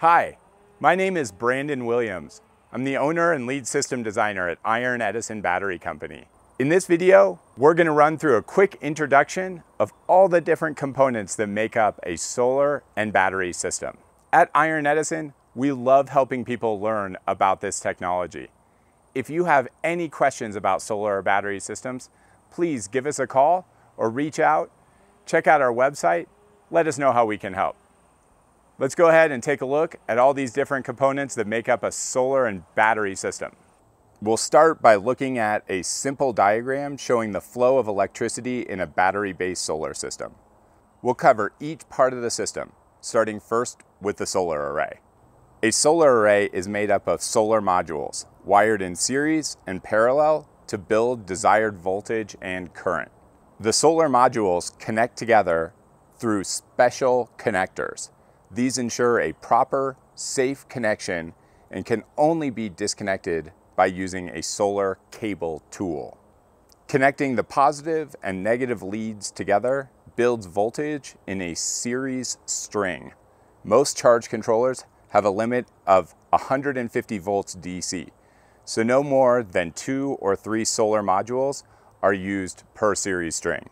Hi, my name is Brandon Williams. I'm the owner and lead system designer at Iron Edison Battery Company. In this video, we're gonna run through a quick introduction of all the different components that make up a solar and battery system. At Iron Edison, we love helping people learn about this technology. If you have any questions about solar or battery systems, please give us a call or reach out, check out our website, let us know how we can help. Let's go ahead and take a look at all these different components that make up a solar and battery system. We'll start by looking at a simple diagram showing the flow of electricity in a battery-based solar system. We'll cover each part of the system, starting first with the solar array. A solar array is made up of solar modules, wired in series and parallel to build desired voltage and current. The solar modules connect together through special connectors. These ensure a proper, safe connection and can only be disconnected by using a solar cable tool. Connecting the positive and negative leads together builds voltage in a series string. Most charge controllers have a limit of 150 volts DC, so no more than two or three solar modules are used per series string.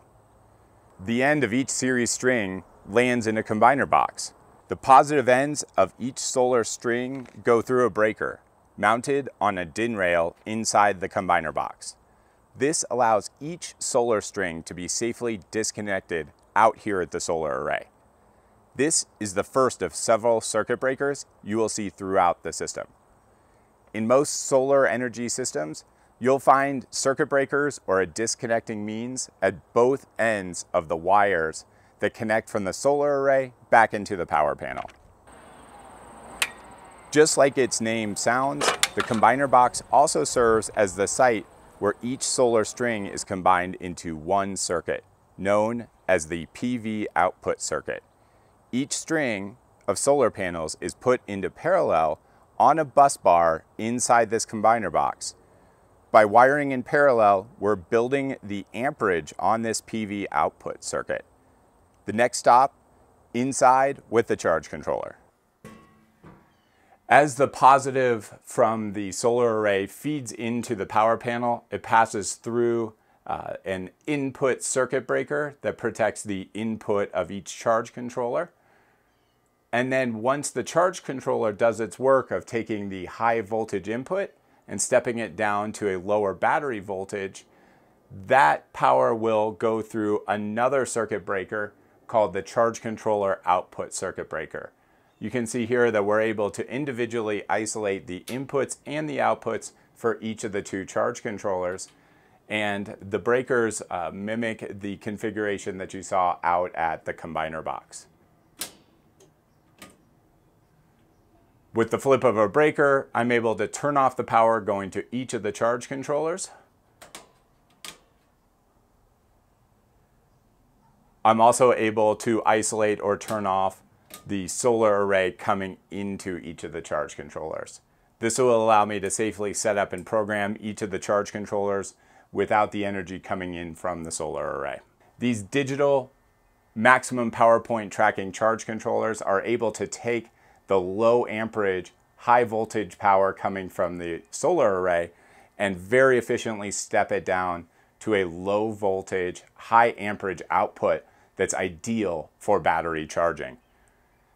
The end of each series string lands in a combiner box. The positive ends of each solar string go through a breaker mounted on a DIN rail inside the combiner box. This allows each solar string to be safely disconnected out here at the solar array. This is the first of several circuit breakers you will see throughout the system. In most solar energy systems, you'll find circuit breakers or a disconnecting means at both ends of the wires that connect from the solar array back into the power panel. Just like its name sounds, the combiner box also serves as the site where each solar string is combined into one circuit, known as the PV output circuit. Each string of solar panels is put into parallel on a bus bar inside this combiner box. By wiring in parallel, we're building the amperage on this PV output circuit. The next stop, inside with the charge controller. As the positive from the solar array feeds into the power panel, it passes through uh, an input circuit breaker that protects the input of each charge controller. And then once the charge controller does its work of taking the high voltage input and stepping it down to a lower battery voltage, that power will go through another circuit breaker called the charge controller output circuit breaker. You can see here that we're able to individually isolate the inputs and the outputs for each of the two charge controllers. And the breakers uh, mimic the configuration that you saw out at the combiner box. With the flip of a breaker, I'm able to turn off the power going to each of the charge controllers. I'm also able to isolate or turn off the solar array coming into each of the charge controllers. This will allow me to safely set up and program each of the charge controllers without the energy coming in from the solar array. These digital maximum power point tracking charge controllers are able to take the low amperage, high voltage power coming from the solar array and very efficiently step it down to a low voltage, high amperage output that's ideal for battery charging.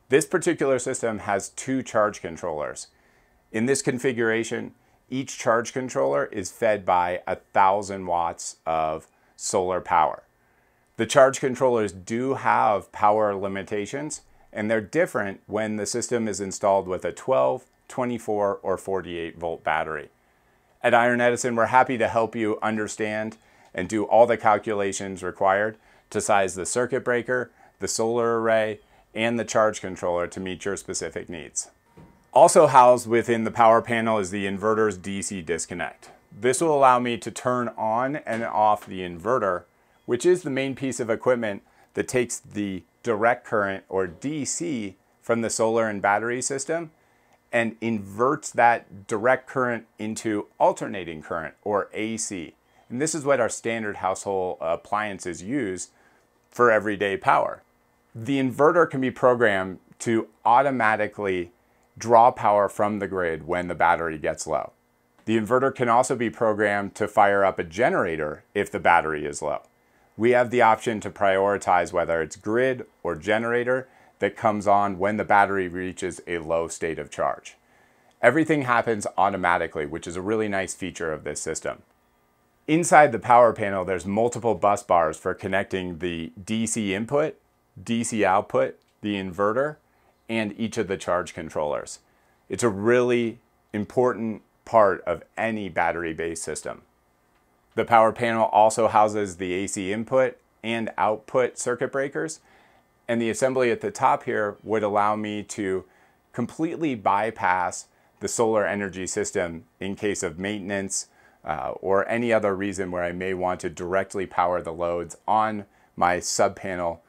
This particular system has two charge controllers. In this configuration, each charge controller is fed by a thousand watts of solar power. The charge controllers do have power limitations and they're different when the system is installed with a 12, 24, or 48 volt battery. At Iron Edison, we're happy to help you understand and do all the calculations required to size the circuit breaker, the solar array, and the charge controller to meet your specific needs. Also housed within the power panel is the inverter's DC disconnect. This will allow me to turn on and off the inverter, which is the main piece of equipment that takes the direct current or DC from the solar and battery system and inverts that direct current into alternating current or AC. And this is what our standard household appliances use for everyday power the inverter can be programmed to automatically draw power from the grid when the battery gets low. The inverter can also be programmed to fire up a generator if the battery is low. We have the option to prioritize whether it's grid or generator that comes on when the battery reaches a low state of charge. Everything happens automatically, which is a really nice feature of this system. Inside the power panel, there's multiple bus bars for connecting the DC input, DC output, the inverter, and each of the charge controllers. It's a really important part of any battery-based system. The power panel also houses the AC input and output circuit breakers, and the assembly at the top here would allow me to completely bypass the solar energy system in case of maintenance uh, or any other reason where I may want to directly power the loads on my sub panel,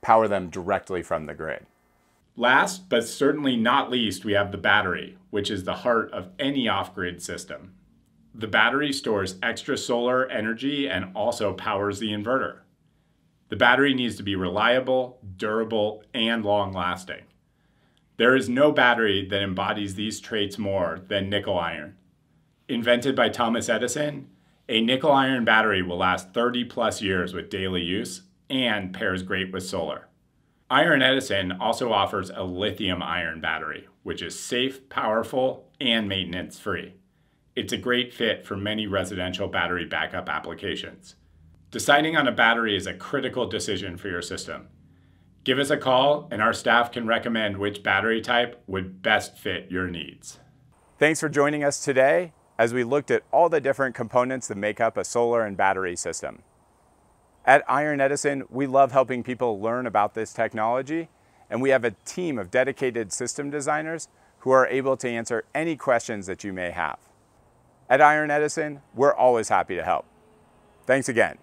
power them directly from the grid. Last, but certainly not least, we have the battery, which is the heart of any off-grid system. The battery stores extra solar energy and also powers the inverter. The battery needs to be reliable, durable, and long-lasting. There is no battery that embodies these traits more than nickel iron. Invented by Thomas Edison, a nickel iron battery will last 30 plus years with daily use and pairs great with solar. Iron Edison also offers a lithium iron battery, which is safe, powerful, and maintenance free. It's a great fit for many residential battery backup applications. Deciding on a battery is a critical decision for your system. Give us a call and our staff can recommend which battery type would best fit your needs. Thanks for joining us today as we looked at all the different components that make up a solar and battery system. At Iron Edison, we love helping people learn about this technology, and we have a team of dedicated system designers who are able to answer any questions that you may have. At Iron Edison, we're always happy to help. Thanks again.